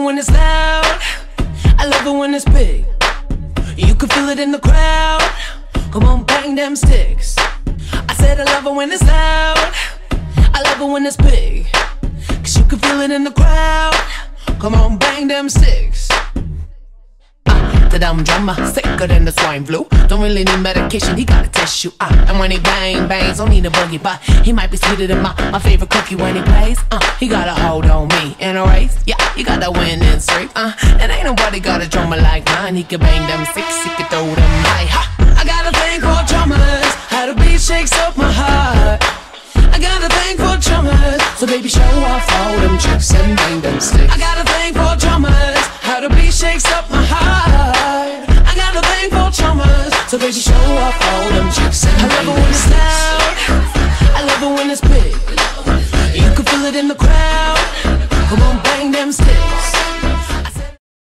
it when it's loud. I love it when it's big. You can feel it in the crowd. Come on, bang them sticks. I said I love it when it's loud. I love it when it's big. Cause you can feel it in the crowd. Come on, bang them sticks. Uh, the damn drummer, sicker than the swine flu. Don't really need medication, he gotta test you. Uh, and when he bang bangs, don't need a buggy. but he might be sweeter than my, my favorite cookie when he plays. Uh, he got a hold on me in a race. Yeah, he got the winning streak. Uh, and ain't nobody got a drummer like mine. He can bang them six, he can throw them high. Ha! I got a thing for drummers, how the beat shakes up my heart. I got a thing for drummers, so baby show off all them tricks and bang them sticks. I got a thing for drummers, how the beat shakes up my heart. I got a thing for drummers, so baby show off all them tricks and I love it when it's loud, I love it when it's big. You can feel it in the crowd. Come on, bang them sticks.